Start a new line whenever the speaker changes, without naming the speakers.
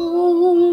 Oh.